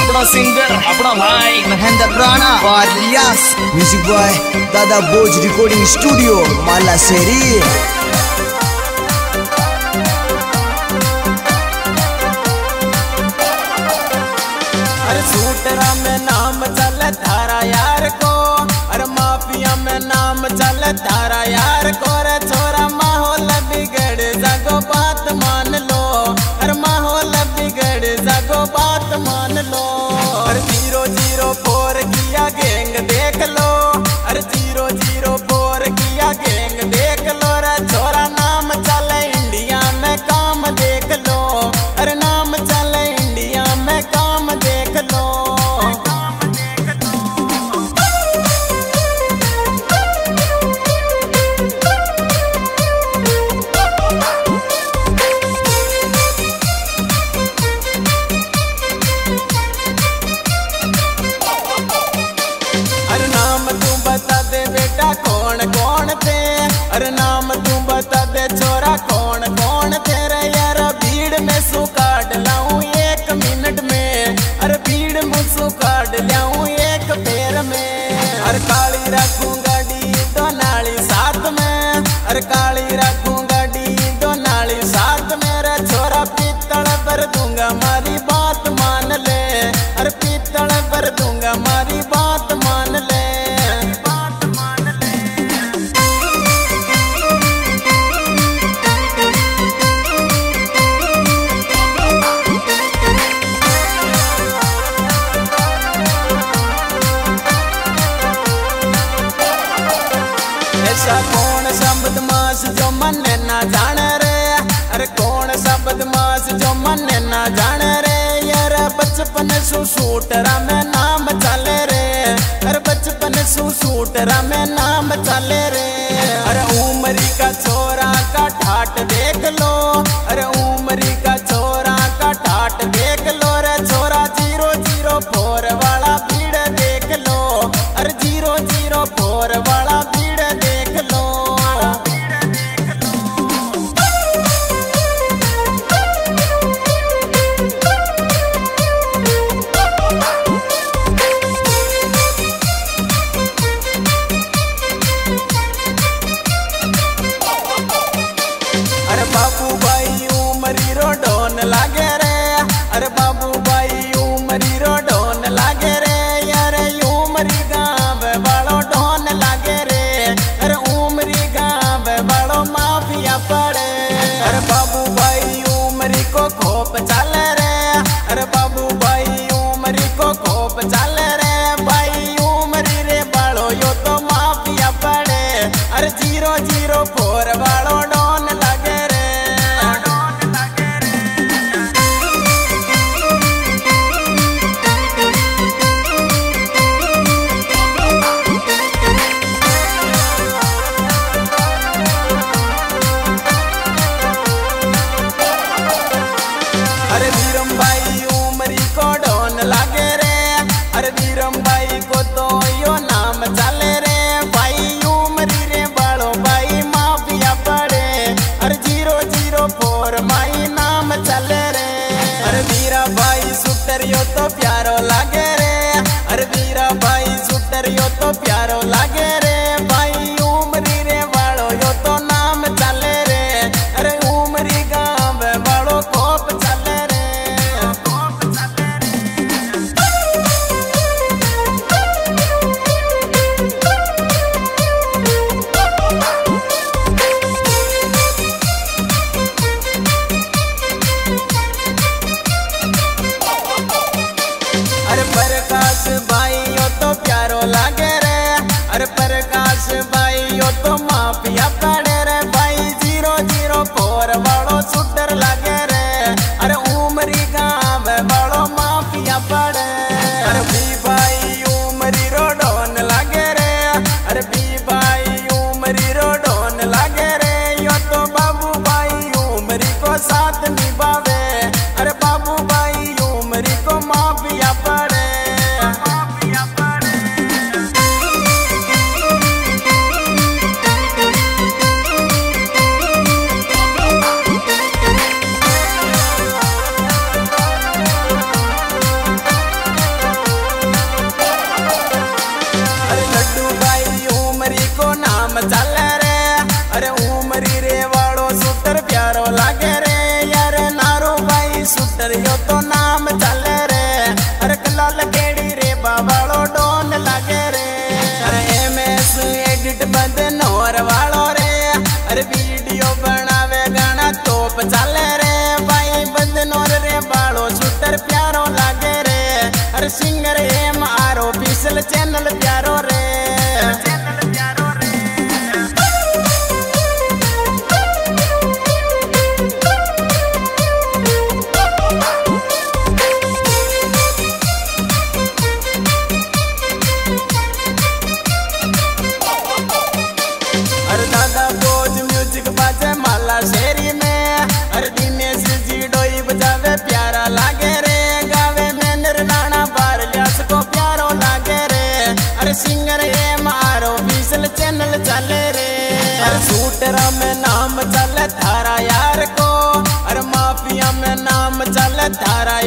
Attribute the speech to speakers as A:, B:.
A: अपना सिंगर अपना भाई
B: महेंद्र राणा और रियास म्यूज़िक बॉय दादा बोज रिकॉर्डिंग स्टूडियो माला शेरी
C: अरे सूटरा में नाम चल थारा यार को अरे माफिया में नाम चल थारा यार को कौन कौन थे? अरे नाम तू बता दे छोरा कौन कौन थे रे यार? भीड़ में सु काट लाऊं एक मिनट में। अरे भीड़ में सु काट लाऊं एक पैर में। अरे काली रखूँ गाड़ी तो नाली साथ में। अरे काली रखूँ गाड़ी तो नाली साथ में। रे छोरा पीतल पर दूँगा मारी जो मन ना जान रे। अरे कौन सा बदमाश जो मन ना जान रे? यार बचपन सु सूटरा में नाम चले रे। अरे बचपन सु सूटरा में नाम चले रे। अरे उमरी का छोरा का ठाट देख लो। को खोप चले तो प्यारो लागे रे भाई उमरी रे बालो यो तो नाम चले रे अरे उमरी गाँव बालो कोप चले रे अरे प्रकाश को नाम चल रे। अरे उमरी रे वाड़ो सुटर प्यारो लागे रे। यार नारो भाई सुटर यो तो नाम चल रे। अरे कलाल केड़ी रे बाबाड़ो डोन लागे रे। अरे एमएस एडिट बंद नोर वाड़ो रे। अरे वीडियो बनावे गाना तोप चल रे। भाई बंद नोर रे बाड़ो सुटर प्यारो लागे रे। अरे सिंगर एम आरो पिसल चैनल प्यारो रे। शूटरा में नाम चल थारा यार को। अरे माफिया में नाम चले थारा